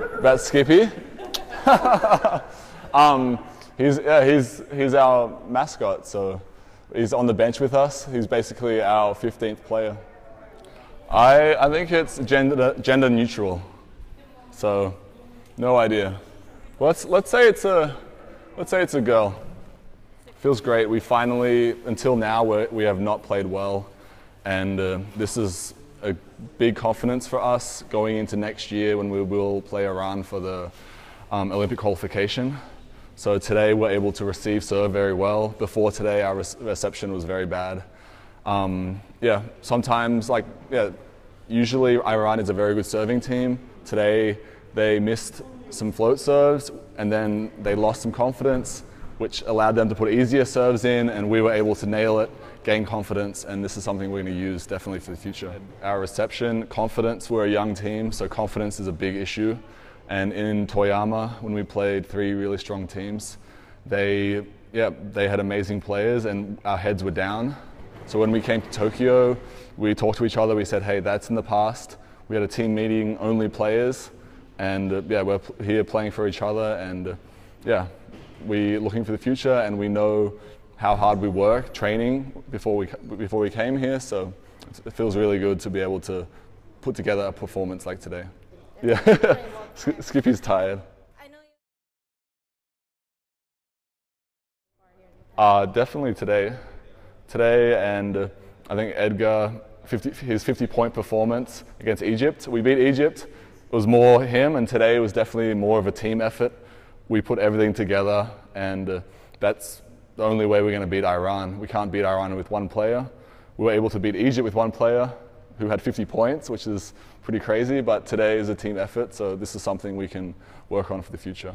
about Skippy. um, he's, yeah, he's, he's our mascot, so he's on the bench with us. He's basically our 15th player. I, I think it's gender, gender neutral, so no idea. Let's, let's, say it's a, let's say it's a girl. Feels great. We finally, until now, we we have not played well, and uh, this is a big confidence for us going into next year when we will play Iran for the um, Olympic qualification. So today we're able to receive serve very well. Before today, our reception was very bad. Um, yeah, sometimes like yeah, usually Iran is a very good serving team. Today they missed some float serves and then they lost some confidence, which allowed them to put easier serves in, and we were able to nail it gain confidence, and this is something we're going to use definitely for the future. Our reception, confidence, we're a young team, so confidence is a big issue. And in Toyama, when we played three really strong teams, they, yeah, they had amazing players, and our heads were down. So when we came to Tokyo, we talked to each other. We said, "Hey, that's in the past." We had a team meeting, only players, and uh, yeah, we're here playing for each other, and uh, yeah, we're looking for the future, and we know how hard we work training before we, before we came here. So it feels really good to be able to put together a performance like today. Yeah, Skippy's tired. Uh, definitely today. Today, and uh, I think Edgar, 50, his 50 point performance against Egypt. We beat Egypt. It was more him, and today was definitely more of a team effort. We put everything together, and uh, that's the only way we're going to beat Iran. We can't beat Iran with one player. We were able to beat Egypt with one player who had 50 points, which is pretty crazy, but today is a team effort, so this is something we can work on for the future.